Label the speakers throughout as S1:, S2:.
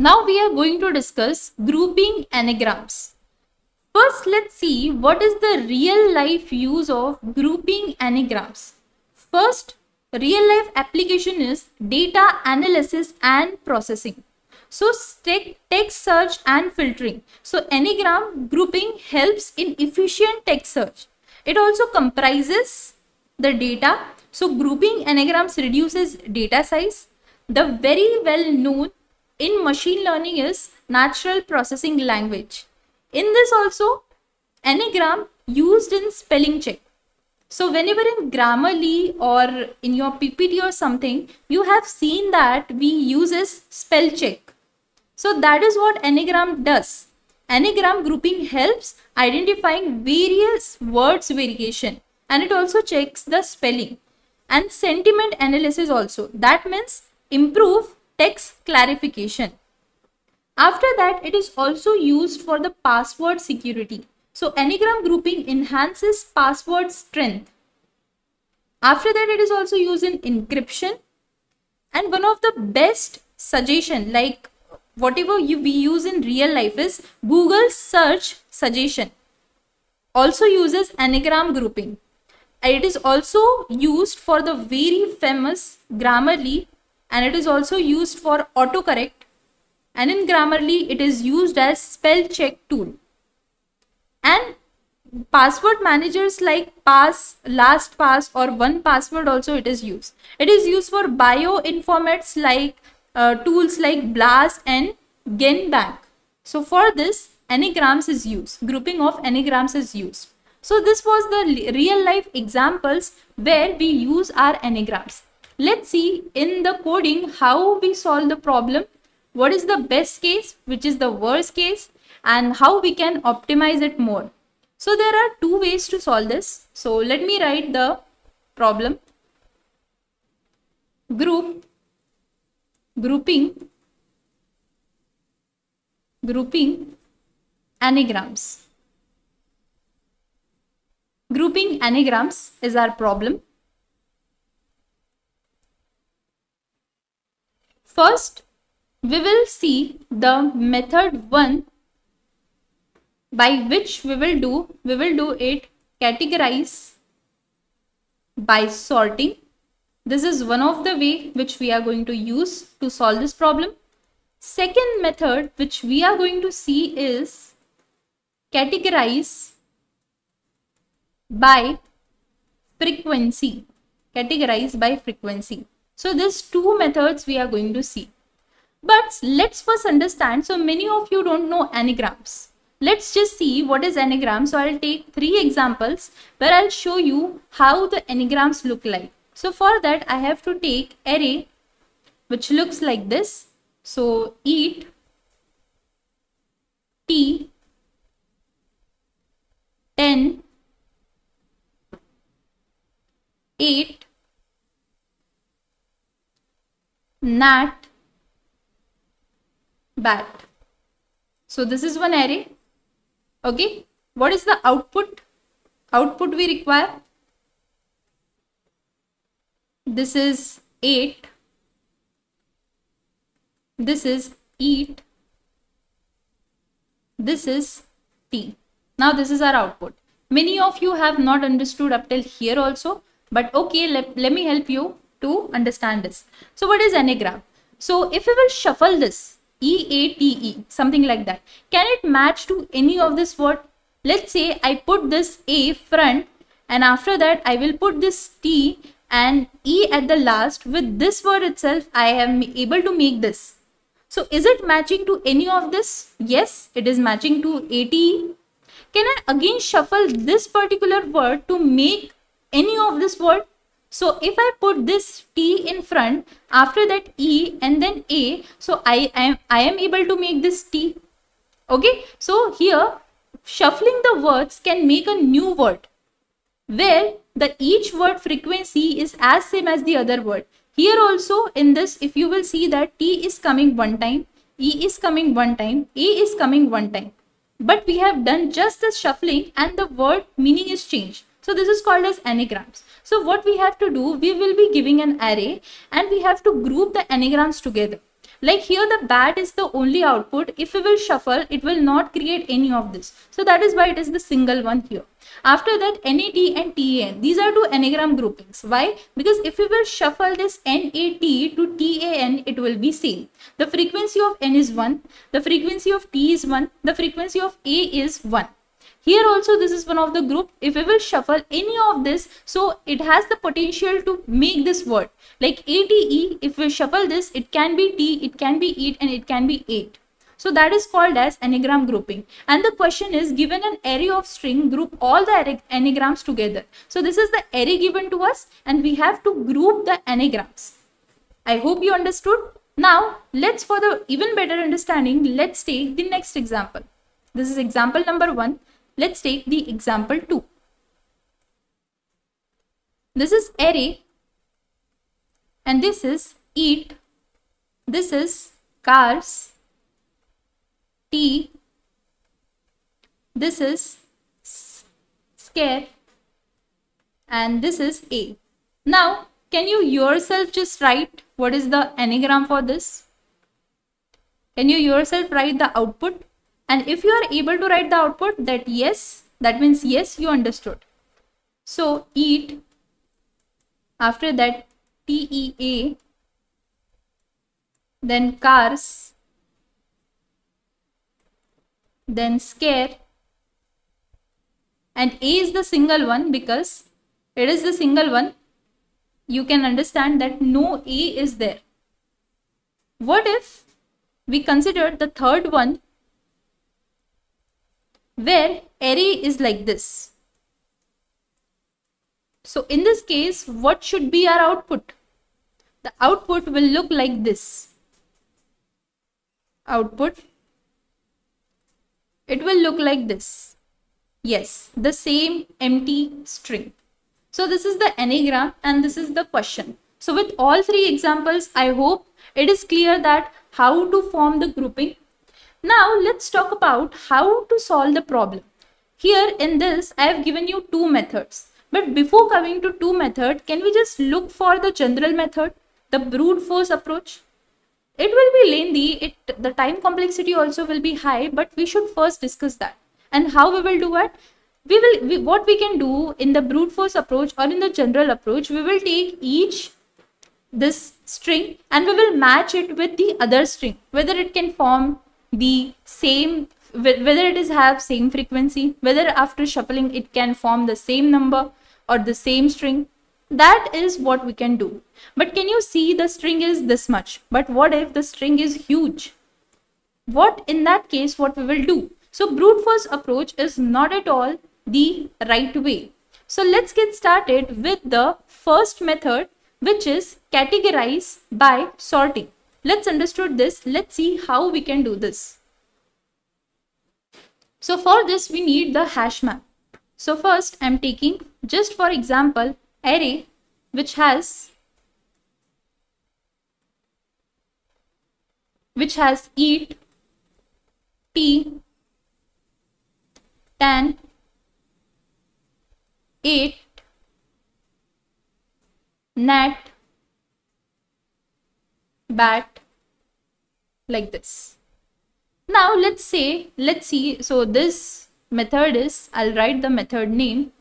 S1: Now we are going to discuss grouping anagrams. First, let's see what is the real life use of grouping anagrams. First, real life application is data analysis and processing. So text search and filtering. So anagram grouping helps in efficient text search. It also comprises the data. So grouping anagrams reduces data size. The very well known in machine learning is natural processing language. In this also anagram used in spelling check. So whenever in Grammarly or in your PPT or something, you have seen that we uses spell check. So that is what anagram does. Anagram grouping helps identifying various words variation and it also checks the spelling and sentiment analysis also. That means improve text clarification. After that, it is also used for the password security. So anagram grouping enhances password strength. After that, it is also used in encryption. And one of the best suggestion like whatever you, we use in real life is Google search suggestion also uses anagram grouping. It is also used for the very famous Grammarly and it is also used for autocorrect and in Grammarly it is used as spell check tool. And password managers like pass, LastPass or 1Password also it is used. It is used for bioinformatics like uh, tools like blast and GenBank. So for this, anagrams is used, grouping of anagrams is used. So this was the real life examples where we use our anagrams. Let's see in the coding how we solve the problem, what is the best case, which is the worst case, and how we can optimize it more. So there are two ways to solve this. So let me write the problem. Group grouping grouping anagrams grouping anagrams is our problem first we will see the method 1 by which we will do we will do it categorize by sorting this is one of the way which we are going to use to solve this problem. Second method which we are going to see is categorize by frequency. Categorize by frequency. So these two methods we are going to see. But let's first understand. So many of you don't know anagrams. Let's just see what is anagram. So I'll take three examples where I'll show you how the anagrams look like. So for that I have to take array which looks like this. So eat t 10 ate nat bat. So this is one array. Okay. What is the output? Output we require this is ate this is eat this is tea now this is our output many of you have not understood up till here also but okay let, let me help you to understand this so what is anagram so if we will shuffle this e a t e something like that can it match to any of this word let's say i put this a front and after that i will put this t and E at the last with this word itself I am able to make this. So is it matching to any of this? Yes, it is matching to ATE. Can I again shuffle this particular word to make any of this word? So if I put this T in front, after that E and then A, so I am, I am able to make this T. Okay, so here shuffling the words can make a new word where the each word frequency is as same as the other word. Here also in this, if you will see that T is coming one time, E is coming one time, A is coming one time. But we have done just the shuffling and the word meaning is changed. So this is called as anagrams. So what we have to do, we will be giving an array and we have to group the anagrams together. Like here the bat is the only output. If we will shuffle, it will not create any of this. So that is why it is the single one here. After that, NAT and TAN. These are two anagram groupings. Why? Because if we will shuffle this NAT to TAN, it will be same. The frequency of N is 1. The frequency of T is 1. The frequency of A is 1. Here also this is one of the group. If we will shuffle any of this, so it has the potential to make this word. Like ATE, if we shuffle this, it can be T, it can be EAT and it can be ate. So that is called as anagram grouping. And the question is given an array of string, group all the anagrams together. So this is the array given to us and we have to group the anagrams. I hope you understood. Now let's for the even better understanding, let's take the next example. This is example number one. Let's take the example two. This is array and this is eat. This is cars T. This is scare and this is A. Now, can you yourself just write what is the anagram for this? Can you yourself write the output? And if you are able to write the output that yes, that means yes, you understood. So eat, after that T-E-A, then cars, then scare. And A is the single one because it is the single one. You can understand that no A is there. What if we consider the third one where array is like this. So in this case, what should be our output? The output will look like this. Output it will look like this. Yes, the same empty string. So this is the anagram and this is the question. So with all three examples, I hope it is clear that how to form the grouping. Now let's talk about how to solve the problem. Here in this, I have given you two methods. But before coming to two method, can we just look for the general method, the brute force approach? it will be lengthy it the time complexity also will be high but we should first discuss that and how we will do it we will we, what we can do in the brute force approach or in the general approach we will take each this string and we will match it with the other string whether it can form the same whether it is have same frequency whether after shuffling it can form the same number or the same string that is what we can do. But can you see the string is this much? But what if the string is huge? What in that case, what we will do? So brute force approach is not at all the right way. So let's get started with the first method, which is categorize by sorting. Let's understood this. Let's see how we can do this. So for this, we need the hash map. So first I'm taking just for example, array which has which has eat, tea, tan, ate, nat, bat, like this. Now let's say, let's see, so this method is, I'll write the method name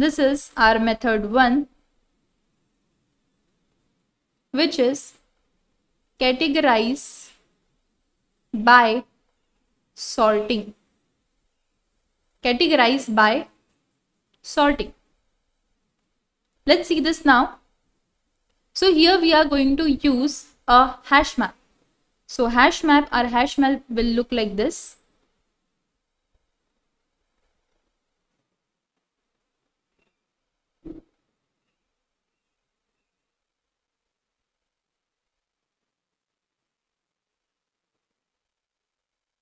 S1: This is our method 1 which is categorize by sorting. Categorize by sorting. Let's see this now. So here we are going to use a hash map. So hash map, our hash map will look like this.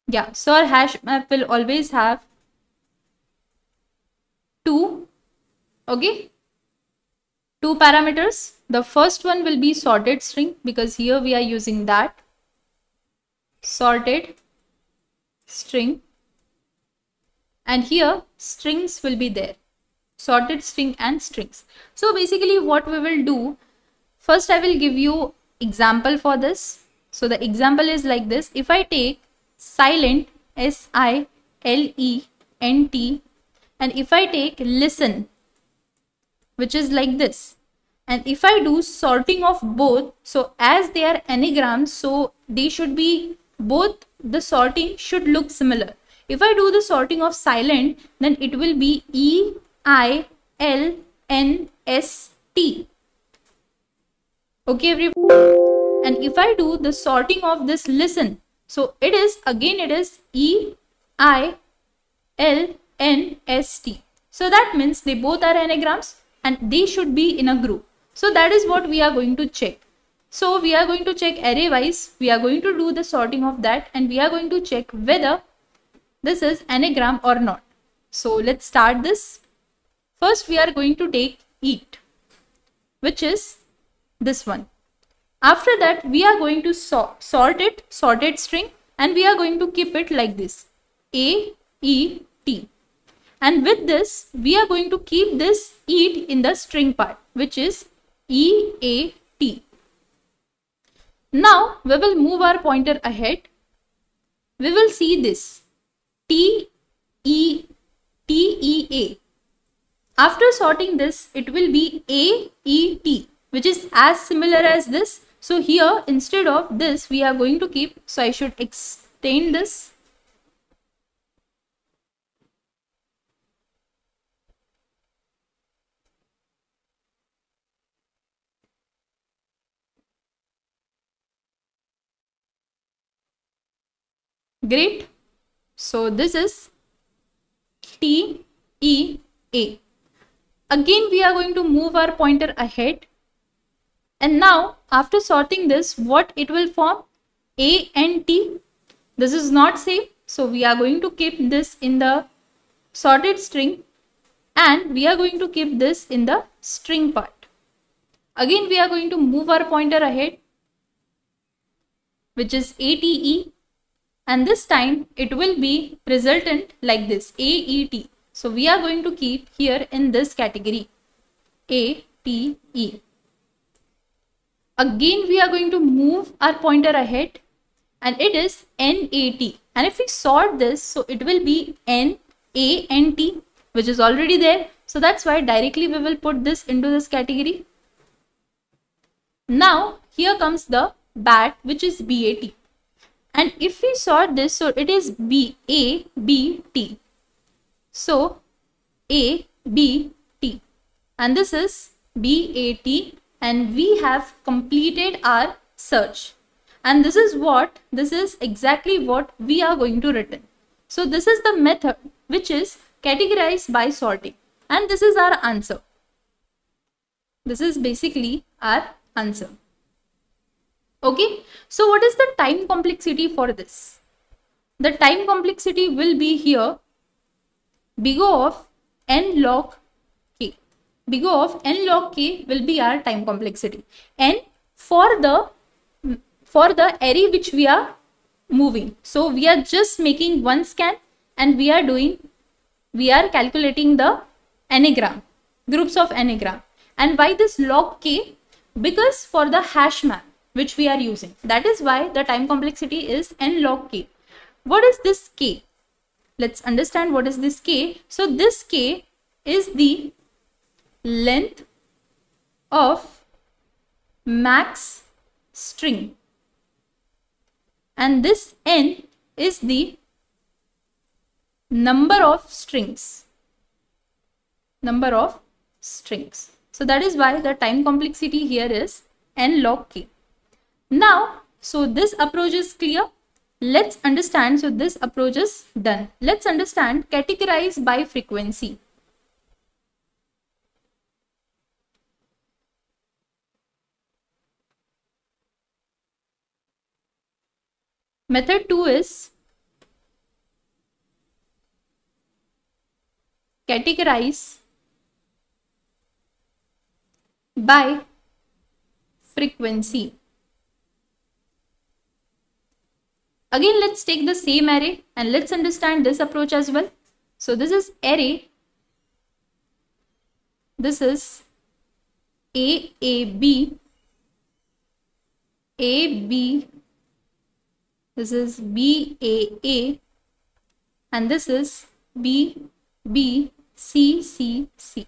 S1: Yeah, so our hash map will always have two, okay, two parameters. The first one will be sorted string because here we are using that sorted string and here strings will be there sorted string and strings so basically what we will do first I will give you example for this. So the example is like this. If I take silent S I L E N T and if I take listen which is like this. And if I do sorting of both so as they are anagrams so they should be both the sorting should look similar. If I do the sorting of silent then it will be E I L N S T. Okay everyone? And if I do the sorting of this listen. So it is again it is E I L N S T. So that means they both are anagrams and they should be in a group. So that is what we are going to check. So we are going to check array wise. We are going to do the sorting of that and we are going to check whether this is anagram or not. So let's start this. First we are going to take eat which is this one. After that we are going to sort, sort it sorted string and we are going to keep it like this A E T and with this, we are going to keep this eat in the string part, which is E-A-T. Now, we will move our pointer ahead. We will see this T-E-T-E-A. After sorting this, it will be A-E-T, which is as similar as this. So here, instead of this, we are going to keep, so I should extend this Great. So this is T E A. Again, we are going to move our pointer ahead. And now, after sorting this, what it will form? A and T. This is not same. So we are going to keep this in the sorted string and we are going to keep this in the string part. Again, we are going to move our pointer ahead, which is ATE and this time it will be resultant like this AET. So we are going to keep here in this category ATE. Again we are going to move our pointer ahead and it is NAT and if we sort this so it will be NANT which is already there so that's why directly we will put this into this category. Now here comes the BAT which is BAT and if we sort this so it is b a b t. So a b t. And this is b a t. And we have completed our search. And this is what this is exactly what we are going to return. So this is the method which is categorized by sorting. And this is our answer. This is basically our answer Okay, so what is the time complexity for this? The time complexity will be here big O of n log k. Big O of n log k will be our time complexity. And for the mm, for the array which we are moving. So we are just making one scan and we are doing we are calculating the anagram groups of anagram and why this log k because for the hash map which we are using. That is why the time complexity is n log k. What is this k? Let's understand what is this k. So this k is the length of max string and this n is the number of strings number of strings so that is why the time complexity here is n log k now, so this approach is clear. Let's understand. So this approach is done. Let's understand categorize by frequency. Method 2 is categorize by frequency. Again, let's take the same array and let's understand this approach as well. So this is array. This is AAB A, B, this is B, A, A, and this is B, B, C, C, C,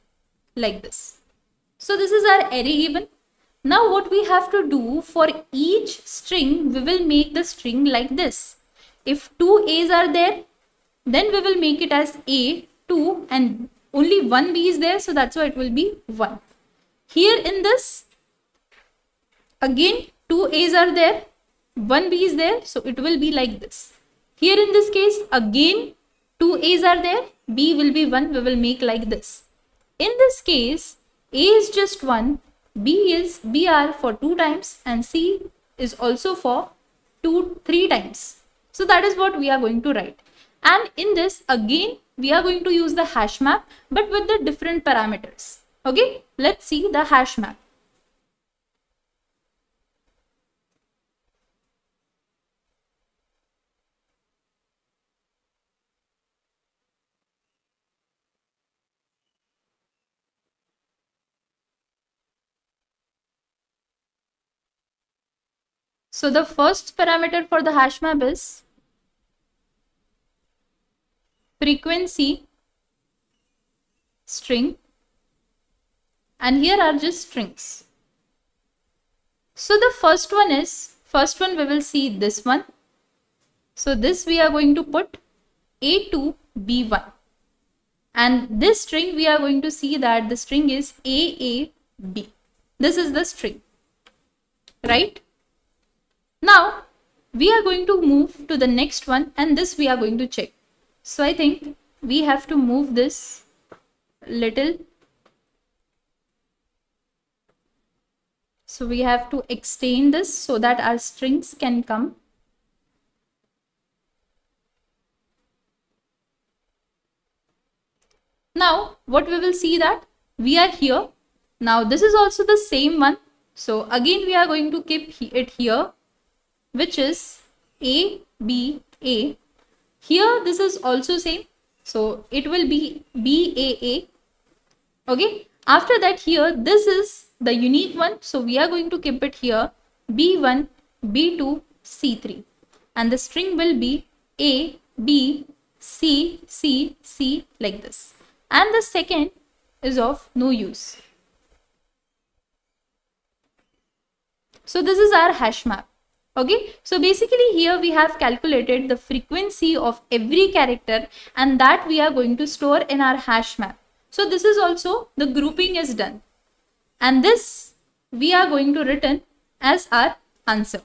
S1: like this. So this is our array given. Now what we have to do for each string, we will make the string like this. If two A's are there, then we will make it as A, 2 and only one B is there. So that's why it will be 1. Here in this, again two A's are there, one B is there. So it will be like this. Here in this case, again two A's are there, B will be 1. We will make like this. In this case, A is just 1 B is BR for 2 times and C is also for 2, 3 times. So that is what we are going to write. And in this again we are going to use the hash map but with the different parameters. Okay, let's see the hash map. So the first parameter for the hash map is frequency string and here are just strings. So the first one is, first one we will see this one. So this we are going to put A2 B1 and this string we are going to see that the string is AAB. This is the string, right? Now we are going to move to the next one and this we are going to check. So I think we have to move this little. So we have to extend this so that our strings can come. Now what we will see that we are here. Now this is also the same one. So again we are going to keep it here which is A, B, A. Here this is also same. So it will be B, A, A. Okay. After that here this is the unique one. So we are going to keep it here B1, B2, C3. And the string will be A, B, C, C, C like this. And the second is of no use. So this is our hash map. Okay, so basically here we have calculated the frequency of every character and that we are going to store in our hash map. So this is also the grouping is done and this we are going to return as our answer.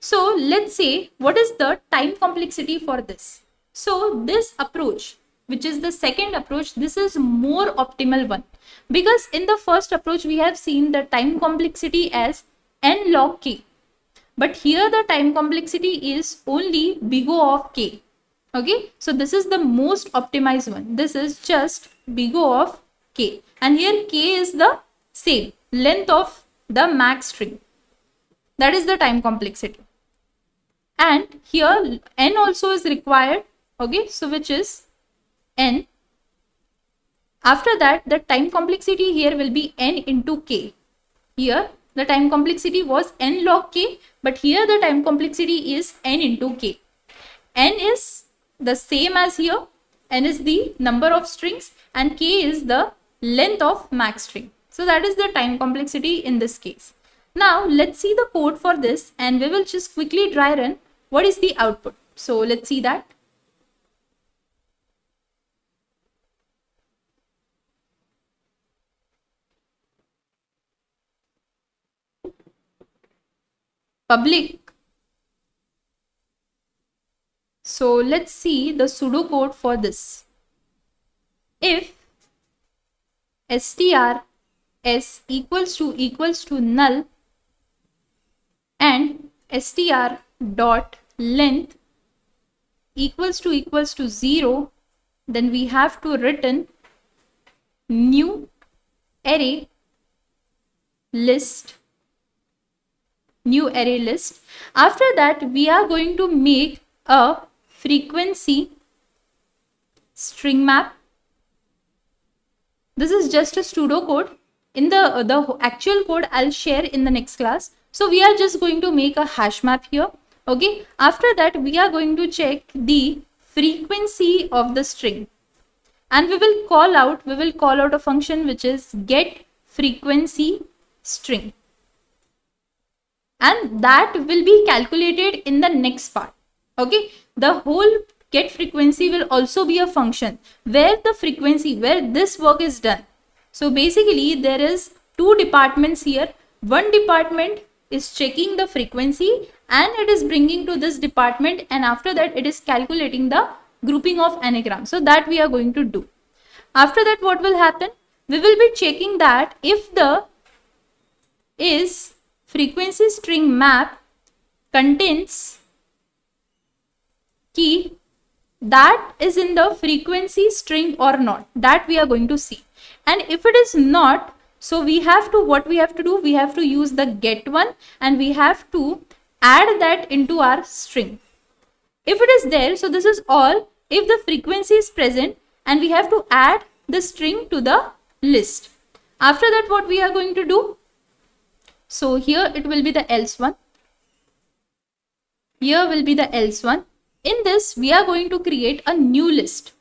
S1: So let's say what is the time complexity for this. So this approach which is the second approach this is more optimal one because in the first approach we have seen the time complexity as n log k but here the time complexity is only big O of k. Okay, so this is the most optimized one. This is just big O of k. And here k is the same length of the max string. That is the time complexity. And here n also is required. Okay, so which is n. After that, the time complexity here will be n into k. Here the time complexity was n log k, but here the time complexity is n into k. n is the same as here, n is the number of strings and k is the length of max string. So that is the time complexity in this case. Now let's see the code for this and we will just quickly dry run what is the output. So let's see that. Public. So let's see the pseudocode for this. If str s equals to equals to null and str dot length equals to equals to 0 then we have to return new array list new array list. After that, we are going to make a frequency string map. This is just a pseudo code. In the, uh, the actual code, I'll share in the next class. So we are just going to make a hash map here. Okay. After that, we are going to check the frequency of the string and we will call out, we will call out a function which is get frequency string and that will be calculated in the next part. Okay? The whole get frequency will also be a function where the frequency where this work is done. So basically there is two departments here. One department is checking the frequency and it is bringing to this department and after that it is calculating the grouping of anagram. So that we are going to do. After that what will happen? We will be checking that if the is frequency string map contains key that is in the frequency string or not. That we are going to see. And if it is not so we have to what we have to do we have to use the get one and we have to add that into our string. If it is there so this is all if the frequency is present and we have to add the string to the list. After that what we are going to do so here it will be the else one. Here will be the else one. In this, we are going to create a new list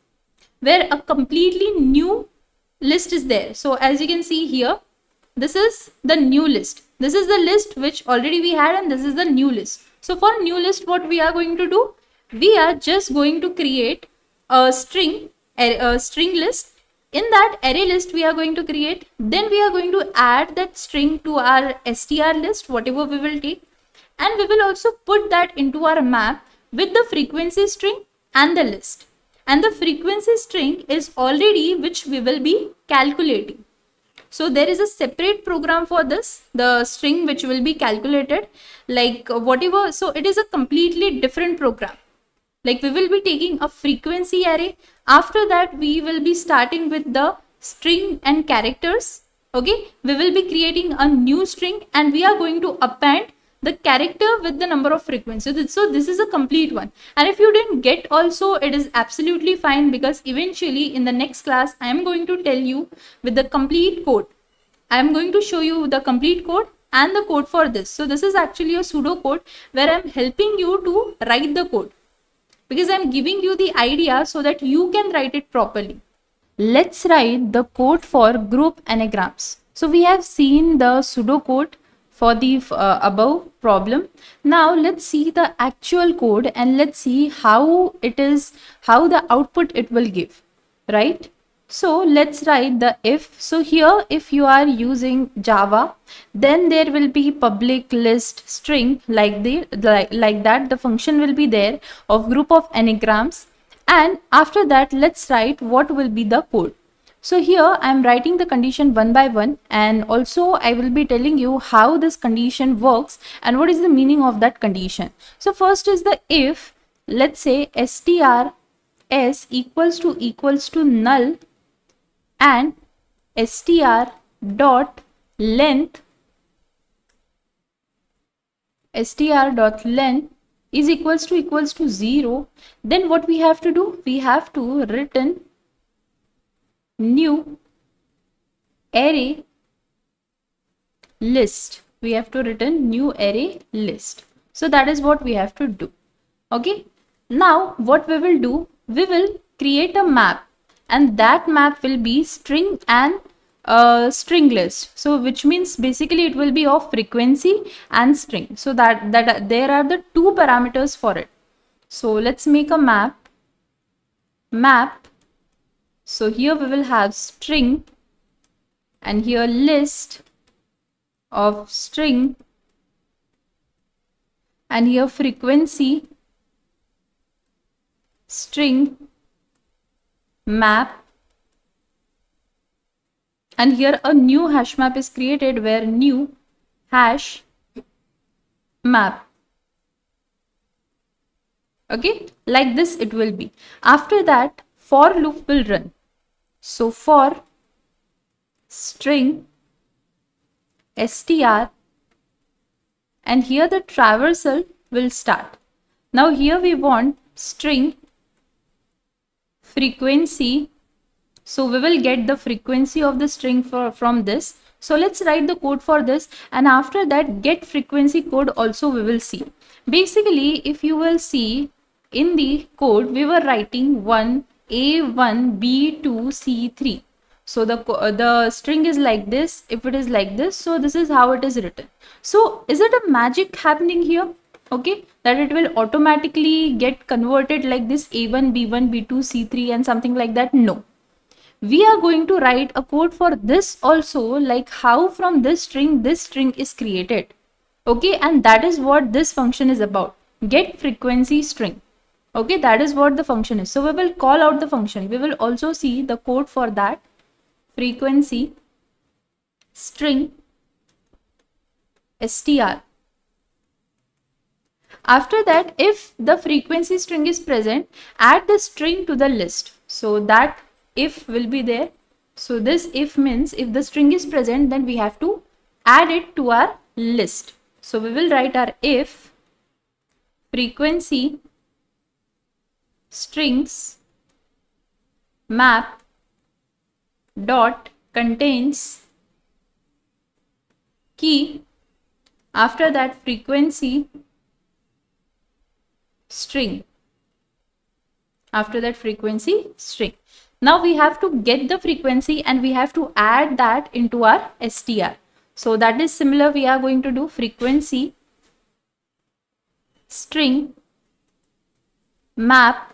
S1: where a completely new list is there. So as you can see here, this is the new list. This is the list which already we had and this is the new list. So for new list, what we are going to do? We are just going to create a string, a, string list in that array list we are going to create then we are going to add that string to our str list whatever we will take. And we will also put that into our map with the frequency string and the list. And the frequency string is already which we will be calculating. So there is a separate program for this the string which will be calculated. Like whatever so it is a completely different program like we will be taking a frequency array. After that we will be starting with the string and characters. Okay? We will be creating a new string and we are going to append the character with the number of frequencies. So this is a complete one. And if you didn't get also it is absolutely fine because eventually in the next class i am going to tell you with the complete code. I am going to show you the complete code and the code for this. So this is actually a pseudo code where i'm helping you to write the code because I'm giving you the idea so that you can write it properly. Let's write the code for group anagrams. So we have seen the pseudocode for the uh, above problem. Now let's see the actual code and let's see how it is, how the output it will give, right? So let's write the if. So here if you are using Java, then there will be public list string like the like, like that. The function will be there of group of anagrams. And after that, let's write what will be the code. So here I'm writing the condition one by one and also I will be telling you how this condition works and what is the meaning of that condition. So first is the if let's say str s equals to equals to null and str dot length str dot length is equals to equals to 0 then what we have to do? We have to return new array list. We have to return new array list. So that is what we have to do. Okay? Now what we will do? We will create a map and that map will be string and uh, string list so which means basically it will be of frequency and string. So that that uh, there are the two parameters for it. So let's make a map. Map. So here we will have string and here list of string and here frequency string map. And here a new hash map is created where new hash map. Okay like this it will be. After that for loop will run. So for string str and here the traversal will start. Now here we want string frequency so we will get the frequency of the string for, from this So let's write the code for this and after that get frequency code also we will see. Basically if you will see in the code we were writing 1 A1 B2 C3. So the, the string is like this if it is like this so this is how it is written. So is it a magic happening here? Okay? That it will automatically get converted like this A1 B1 B2 C3 and something like that? No. We are going to write a code for this also like how from this string this string is created. Okay? And that is what this function is about. Get frequency string. Okay? That is what the function is. So we will call out the function. We will also see the code for that. Frequency string str after that if the frequency string is present add the string to the list so that if will be there. So this if means if the string is present then we have to add it to our list. So we will write our if frequency strings map dot contains key after that frequency string after that frequency string now we have to get the frequency and we have to add that into our str. So that is similar we are going to do frequency string map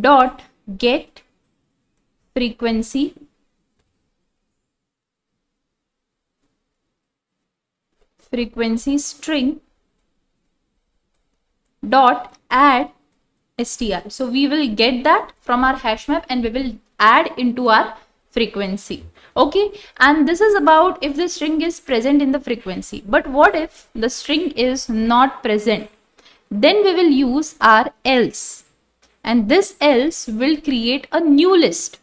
S1: dot get frequency frequency string dot add str. So we will get that from our hash map and we will add into our frequency. Okay, and this is about if the string is present in the frequency. But what if the string is not present? Then we will use our else and this else will create a new list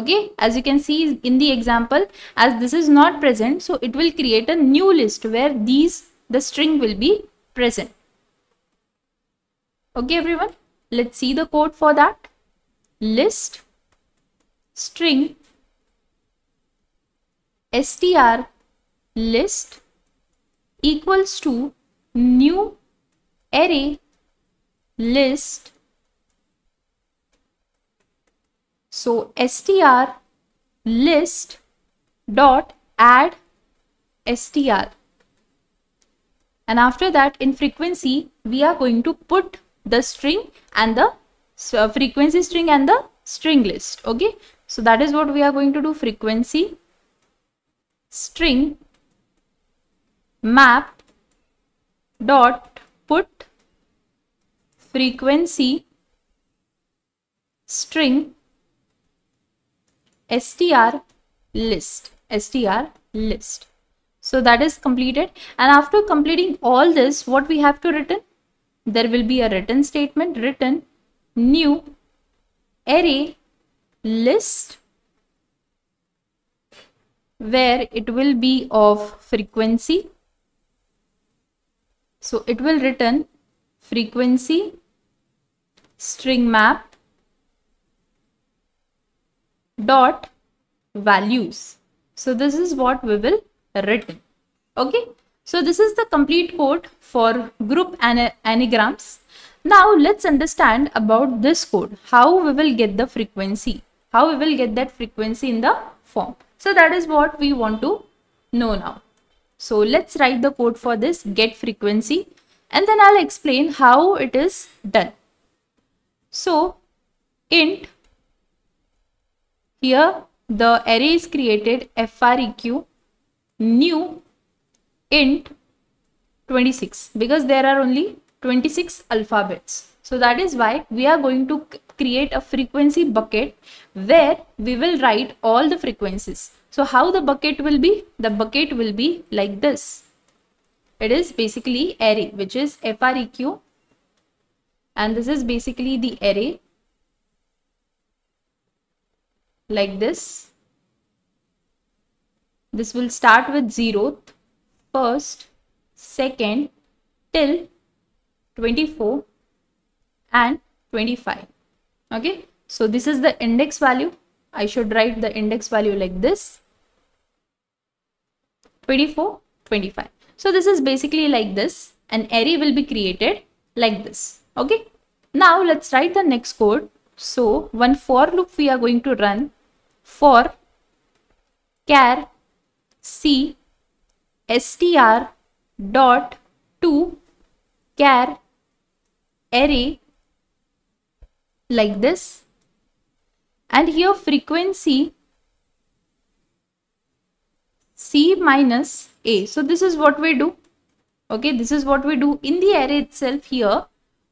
S1: okay as you can see in the example as this is not present so it will create a new list where these the string will be present Okay, everyone, let's see the code for that. List string str list equals to new array list. So str list dot add str and after that in frequency we are going to put the string and the uh, frequency string and the string list okay? So that is what we are going to do frequency string map dot put frequency string str list str list. So that is completed. And after completing all this what we have to written there will be a written statement written new array list where it will be of frequency. So it will return frequency string map dot values. So this is what we will written. Okay so this is the complete code for group anagrams. Now let's understand about this code, how we will get the frequency, how we will get that frequency in the form. So that is what we want to know now. So let's write the code for this get frequency and then I'll explain how it is done. So int here the array is created freq new int 26 because there are only 26 alphabets. So that is why we are going to create a frequency bucket where we will write all the frequencies. So how the bucket will be? The bucket will be like this. It is basically array which is FREQ and this is basically the array like this. This will start with zeroth first, second till 24 and 25. Okay, so this is the index value. I should write the index value like this. 24, 25. So this is basically like this. An array will be created like this. Okay. Now let's write the next code. So one for loop we are going to run for char c str dot to char array like this. And here frequency c minus a. So this is what we do. Okay this is what we do in the array itself here.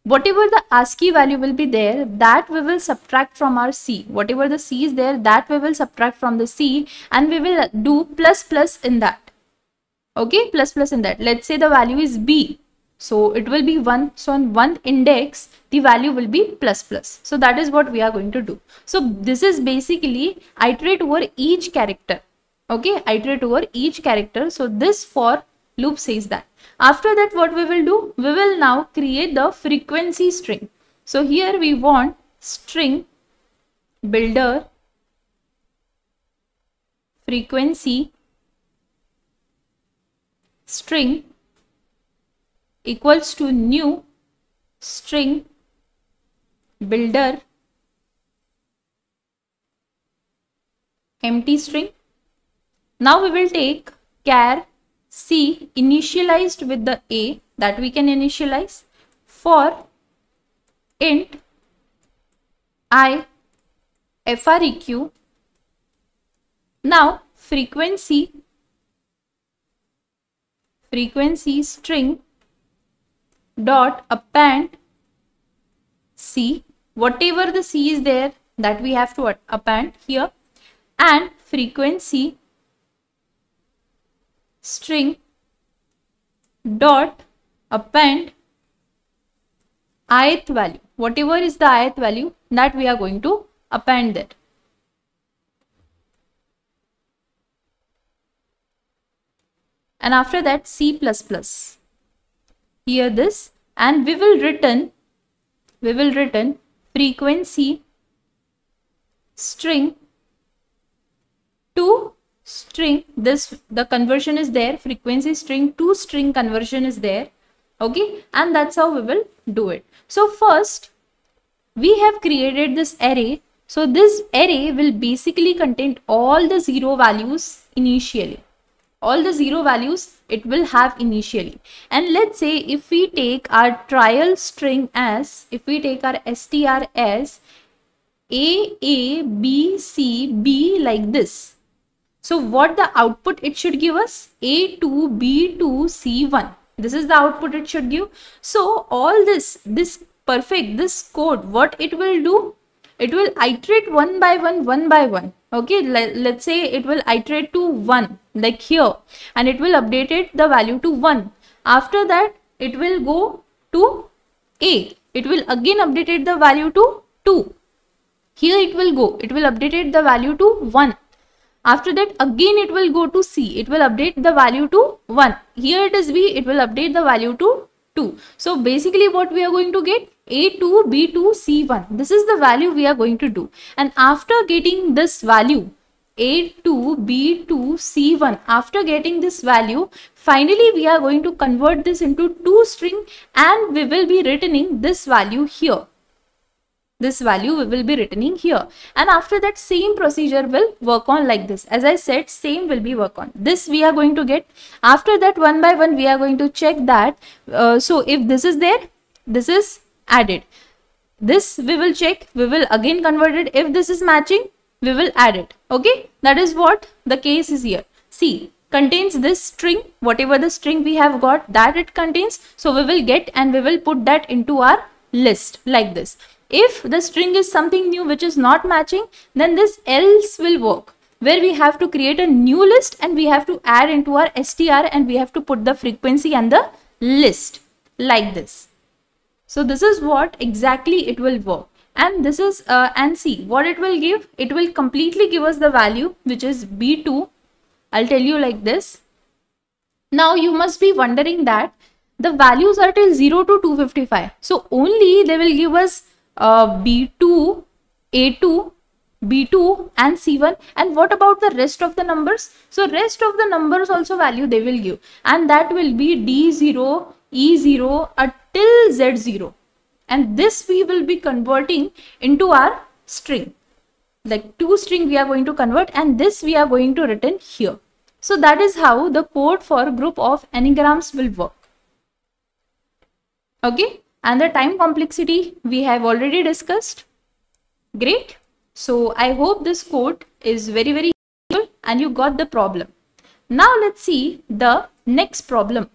S1: Whatever the ASCII value will be there that we will subtract from our C. Whatever the C is there that we will subtract from the C and we will do plus plus in that okay plus plus in that. Let's say the value is B. So it will be 1 so on one index the value will be plus plus. So that is what we are going to do. So this is basically iterate over each character. Okay iterate over each character. So this for loop says that. After that what we will do? We will now create the frequency string. So here we want string builder frequency string equals to new string builder empty string. Now we will take char C initialized with the A that we can initialize for int I FREQ. Now frequency frequency string dot append C whatever the C is there that we have to append here and frequency string dot append ith value. Whatever is the ith value that we are going to append there and after that c here this. And we will return we will return frequency string to string. This the conversion is there. Frequency string to string conversion is there. Okay? And that's how we will do it. So first we have created this array. So this array will basically contain all the zero values initially all the zero values it will have initially and let's say if we take our trial string as if we take our str as a a b c b like this so what the output it should give us? A2, B2, C1. This is the output it should give. So all this, this perfect, this code, what it will do? It will iterate one by one, one by one. Okay, Let, let's say it will iterate to 1 like here and it will update it the value to 1. After that, it will go to A. It will again update it the value to 2. Here it will go. It will update it the value to 1 after that again it will go to C. It will update the value to 1. Here it is B. It will update the value to 2. So basically what we are going to get A2, B2, C1. This is the value we are going to do. And after getting this value A2, B2, C1, after getting this value, finally we are going to convert this into to string and we will be returning this value here. This value we will be returning here. And after that same procedure will work on like this. As i said same will be work on. This we are going to get. After that one by one we are going to check that uh, so if this is there this is added. This we will check. We will again convert it. If this is matching we will add it. Okay? That is what the case is here. See contains this string whatever the string we have got that it contains. So we will get and we will put that into our list like this. If the string is something new which is not matching, then this else will work where we have to create a new list and we have to add into our str and we have to put the frequency and the list like this. So this is what exactly it will work. And this is, uh, and see what it will give. It will completely give us the value which is B2. I'll tell you like this. Now you must be wondering that the values are till 0 to 255. So only they will give us uh, B2, A2 B2 and C1 and what about the rest of the numbers? So rest of the numbers also value they will give and that will be D0, E0 until Z0 and this we will be converting into our string like to string we are going to convert and this we are going to return here. So that is how the code for group of anagrams will work. Okay and the time complexity we have already discussed. Great. So I hope this code is very very useful and you got the problem. Now let's see the next problem.